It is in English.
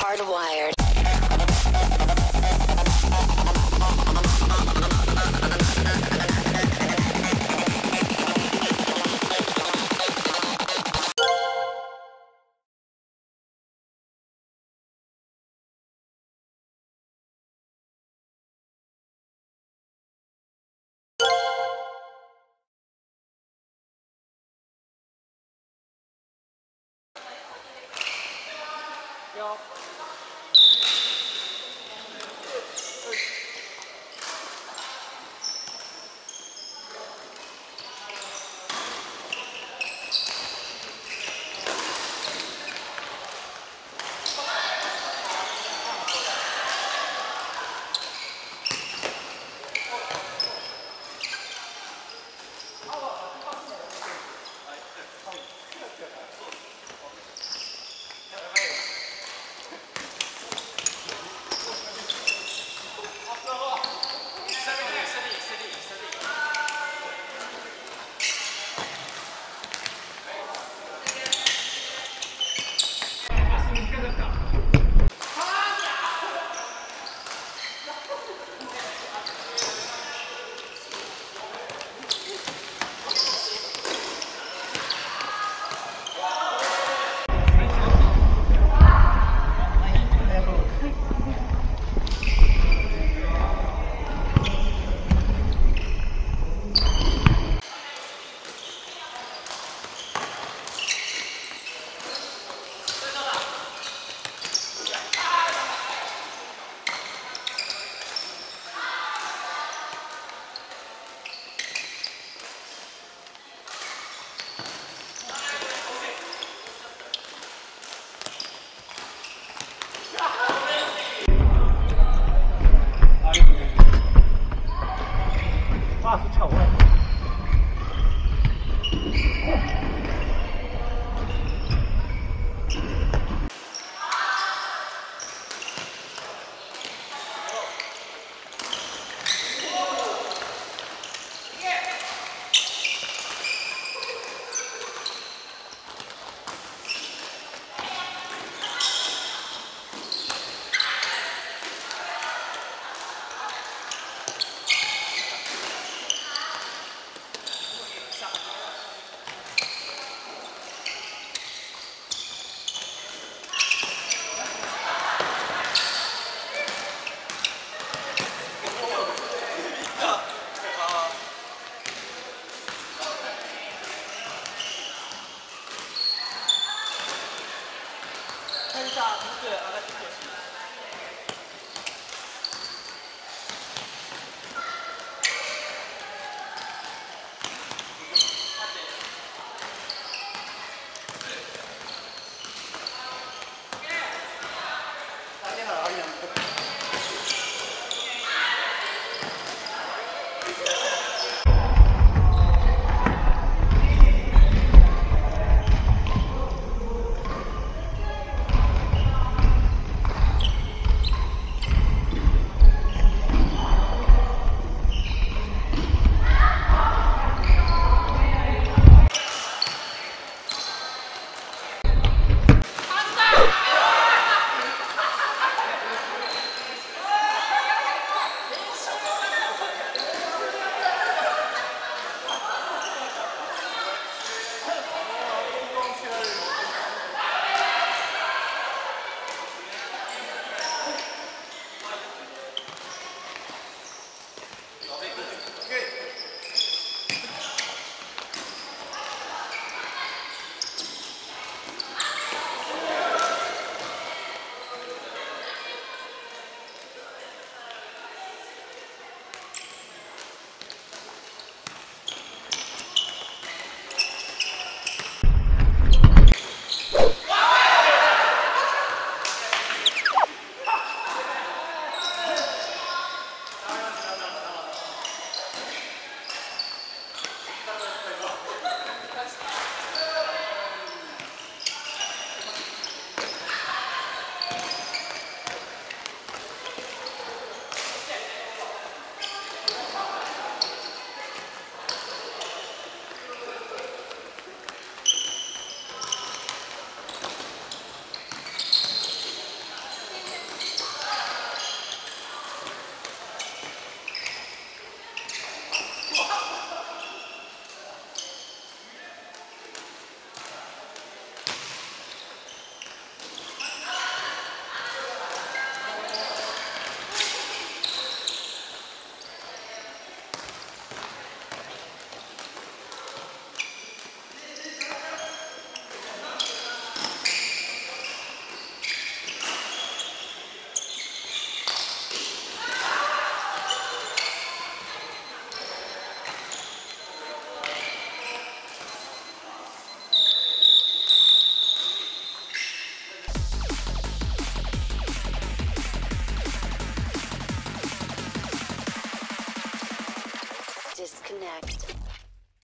Hardwired. さ上がってきてほしい